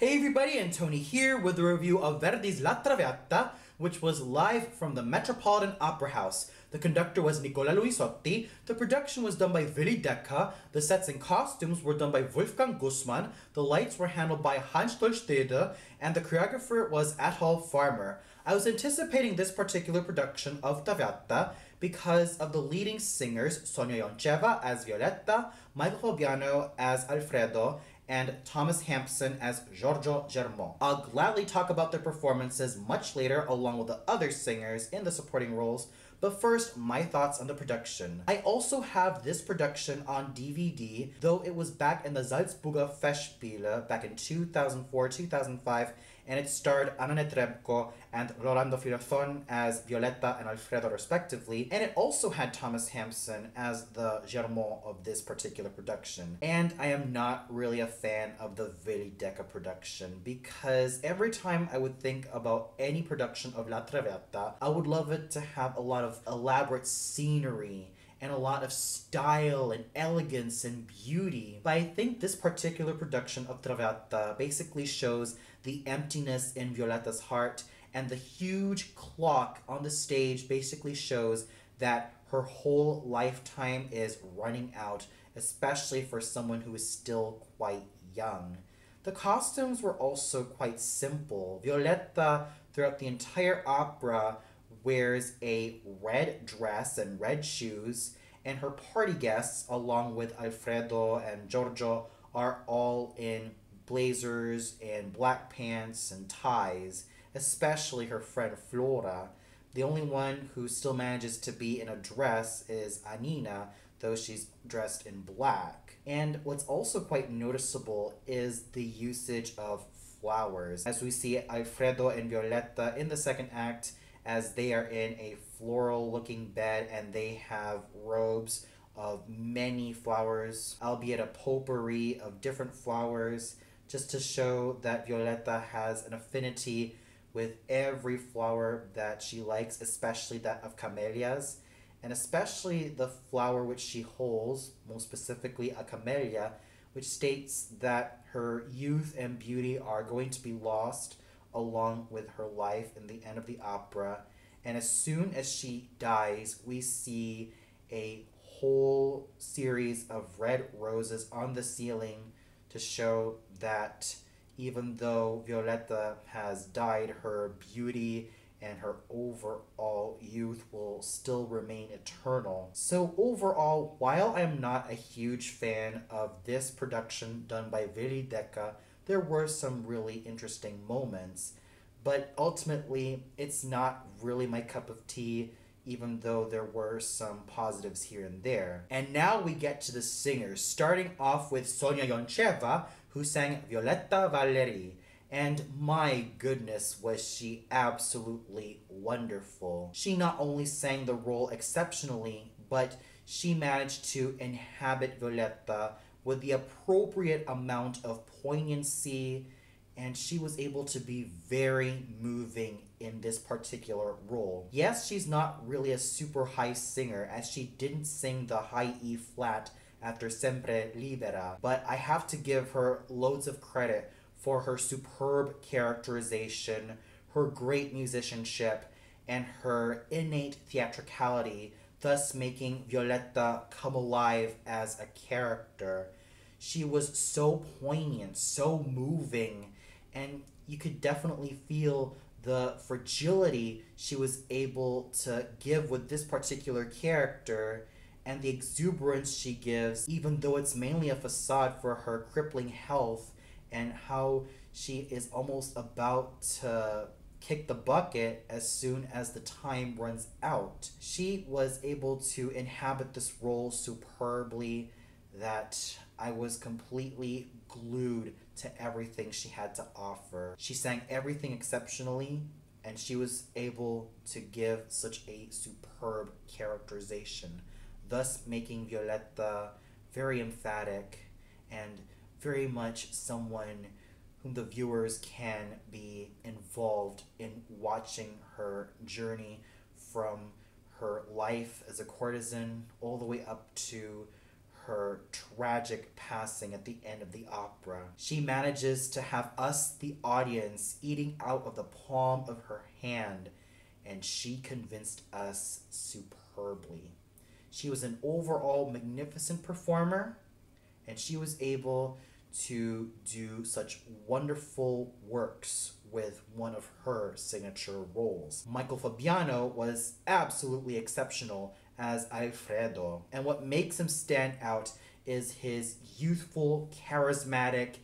Hey everybody, and Tony here with a review of Verdi's La Traviata, which was live from the Metropolitan Opera House. The conductor was Nicola Luisotti, the production was done by Willy Decker, the sets and costumes were done by Wolfgang Gussmann, the lights were handled by Hans Toelstede, and the choreographer was Athol Farmer. I was anticipating this particular production of Traviata because of the leading singers Sonya Yoncheva as Violetta, Michael Fabiano as Alfredo, and Thomas Hampson as Giorgio Germont. I'll gladly talk about their performances much later along with the other singers in the supporting roles, but first, my thoughts on the production. I also have this production on DVD, though it was back in the Salzburger Festspiele back in 2004-2005, and it starred Anna Netrebko and Rolando Villazón as Violetta and Alfredo respectively, and it also had Thomas Hampson as the Germont of this particular production. And I am not really a fan of the Willy Decker production because every time I would think about any production of La Traviata, I would love it to have a lot of elaborate scenery and a lot of style and elegance and beauty. But I think this particular production of Traviata basically shows the emptiness in Violetta's heart, and the huge clock on the stage basically shows that her whole lifetime is running out, especially for someone who is still quite young. The costumes were also quite simple. Violetta, throughout the entire opera, wears a red dress and red shoes, and her party guests, along with Alfredo and Giorgio, are all in blazers and black pants and ties, especially her friend Flora. The only one who still manages to be in a dress is Annina, though she's dressed in black. And what's also quite noticeable is the usage of flowers. As we see Alfredo and Violetta in the second act, as they are in a floral looking bed and they have robes of many flowers, albeit a potpourri of different flowers, just to show that Violetta has an affinity with every flower that she likes, especially that of camellias, and especially the flower which she holds, most specifically a camellia, which states that her youth and beauty are going to be lost along with her life in the end of the opera. And as soon as she dies, we see a whole series of red roses on the ceiling to show that even though Violetta has died, her beauty and her overall youth will still remain eternal. So overall, while I'm not a huge fan of this production done by Willy Decker, there were some really interesting moments, but ultimately, it's not really my cup of tea, even though there were some positives here and there. And now we get to the singers, starting off with Sonya Yoncheva, who sang Violetta Valéry. And my goodness, was she absolutely wonderful. She not only sang the role exceptionally, but she managed to inhabit Violetta with the appropriate amount of poignancy, and she was able to be very moving in this particular role. Yes, she's not really a super high singer, as she didn't sing the high E flat after Sempre Libera, but I have to give her loads of credit for her superb characterization, her great musicianship, and her innate theatricality thus making Violetta come alive as a character. She was so poignant, so moving, and you could definitely feel the fragility she was able to give with this particular character and the exuberance she gives, even though it's mainly a facade for her crippling health and how she is almost about to kick the bucket as soon as the time runs out. She was able to inhabit this role superbly that I was completely glued to everything she had to offer. She sang everything exceptionally and she was able to give such a superb characterization, thus making Violetta very emphatic and very much someone whom the viewers can be involved in watching her journey from her life as a courtesan all the way up to her tragic passing at the end of the opera. She manages to have us, the audience, eating out of the palm of her hand, and she convinced us superbly. She was an overall magnificent performer, and she was able to do such wonderful works with one of her signature roles. Michael Fabiano was absolutely exceptional as Alfredo, and what makes him stand out is his youthful, charismatic,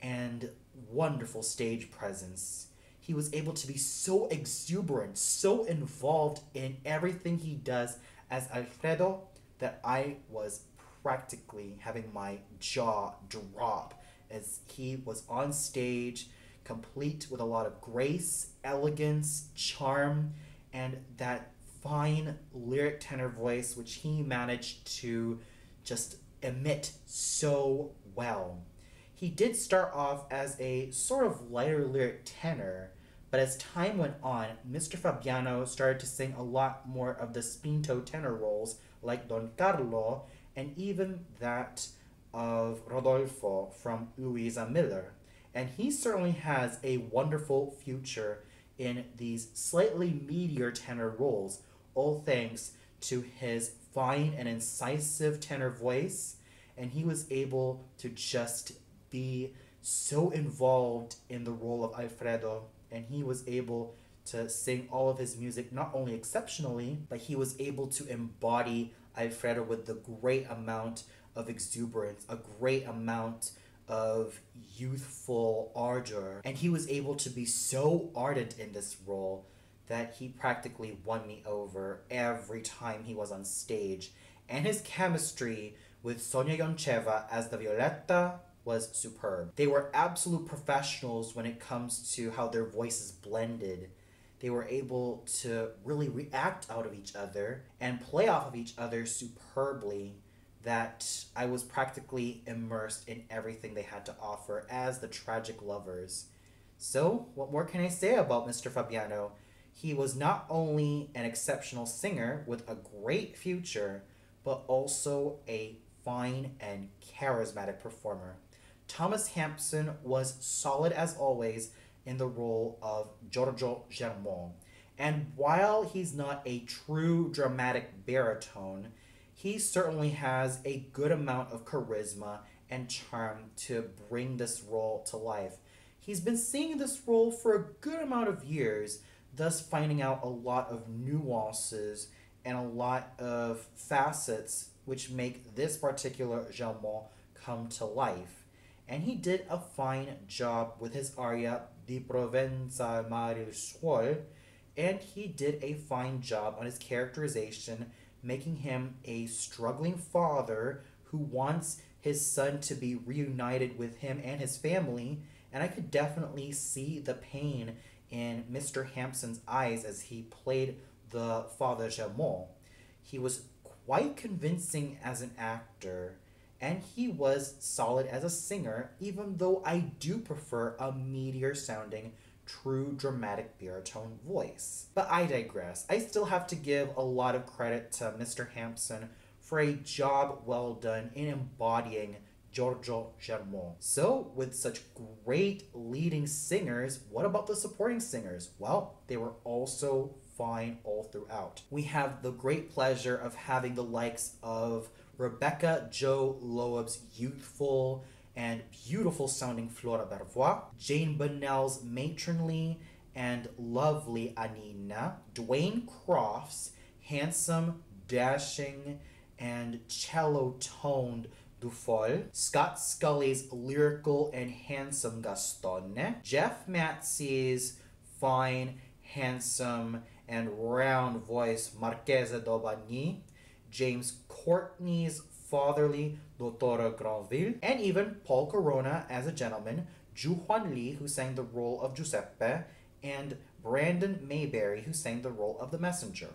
and wonderful stage presence. He was able to be so exuberant, so involved in everything he does as Alfredo that I was practically having my jaw drop as he was on stage, complete with a lot of grace, elegance, charm, and that fine lyric tenor voice which he managed to just emit so well. He did start off as a sort of lighter lyric tenor, but as time went on, Mr. Fabiano started to sing a lot more of the spinto tenor roles like Don Carlo and even that of Rodolfo from Luisa Miller. And he certainly has a wonderful future in these slightly meatier tenor roles, all thanks to his fine and incisive tenor voice. And he was able to just be so involved in the role of Alfredo, and he was able to sing all of his music not only exceptionally, but he was able to embody Alfredo with the great amount of exuberance, a great amount of youthful ardor. And he was able to be so ardent in this role that he practically won me over every time he was on stage. And his chemistry with Sonya Yoncheva as the Violetta was superb. They were absolute professionals when it comes to how their voices blended they were able to really react out of each other and play off of each other superbly that I was practically immersed in everything they had to offer as the tragic lovers. So, what more can I say about Mr. Fabiano? He was not only an exceptional singer with a great future, but also a fine and charismatic performer. Thomas Hampson was solid as always in the role of Giorgio Germont. And while he's not a true dramatic baritone, he certainly has a good amount of charisma and charm to bring this role to life. He's been singing this role for a good amount of years, thus finding out a lot of nuances and a lot of facets which make this particular Germont come to life. And he did a fine job with his aria Di Provenza Mare Suol, and he did a fine job on his characterization, making him a struggling father who wants his son to be reunited with him and his family. And I could definitely see the pain in Mr. Hampson's eyes as he played the father Germont. He was quite convincing as an actor and he was solid as a singer, even though I do prefer a meatier sounding, true dramatic baritone voice. But I digress. I still have to give a lot of credit to Mr. Hampson for a job well done in embodying Giorgio Germont. So, with such great leading singers, what about the supporting singers? Well, they were also fine all throughout. We have the great pleasure of having the likes of Rebecca Jo Loeb's youthful and beautiful sounding Flora Bervoix, Jane Bunnell's matronly and lovely Annina, Dwayne Croft's handsome, dashing, and cello toned Douphol, Scott Scully's lyrical and handsome Gaston, Jeff Mattsey's fine, handsome, and round voice Marchese d'Obigny, James Courtney's fatherly Dottore Grenvil, and even Paul Corona as a gentleman, Ju Hwan Lee, who sang the role of Giuseppe, and Brandon Mayberry, who sang the role of the messenger.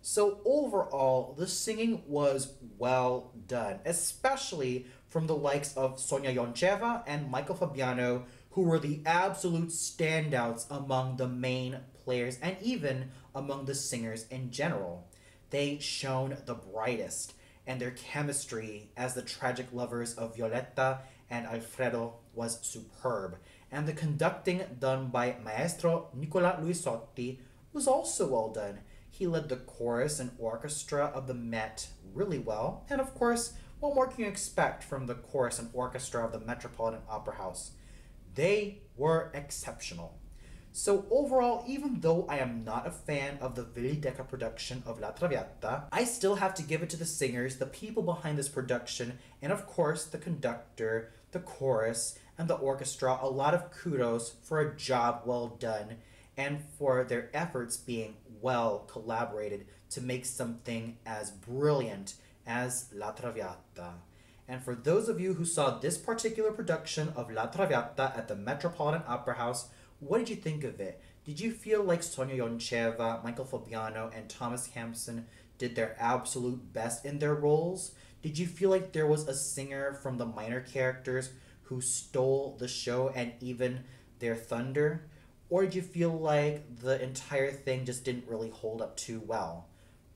So, overall, the singing was well done, especially from the likes of Sonya Yoncheva and Michael Fabiano, who were the absolute standouts among the main players and even among the singers in general. They shone the brightest and their chemistry as the tragic lovers of Violetta and Alfredo was superb, and the conducting done by Maestro Nicola Luisotti was also well done. He led the chorus and orchestra of the Met really well, and of course, what more can you expect from the chorus and orchestra of the Metropolitan Opera House? They were exceptional. So overall, even though I am not a fan of the Willy Decker production of La Traviata, I still have to give it to the singers, the people behind this production, and of course the conductor, the chorus, and the orchestra a lot of kudos for a job well done and for their efforts being well collaborated to make something as brilliant as La Traviata. And for those of you who saw this particular production of La Traviata at the Metropolitan Opera House, what did you think of it? Did you feel like Sonya Yoncheva, Michael Fabiano, and Thomas Hampson did their absolute best in their roles? Did you feel like there was a singer from the minor characters who stole the show and even their thunder? Or did you feel like the entire thing just didn't really hold up too well?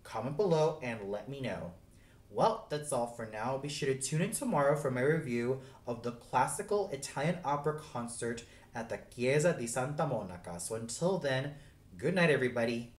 Comment below and let me know. Well, that's all for now. Be sure to tune in tomorrow for my review of the classical Italian opera concert at the Chiesa di Santa Monica. So until then, good night, everybody.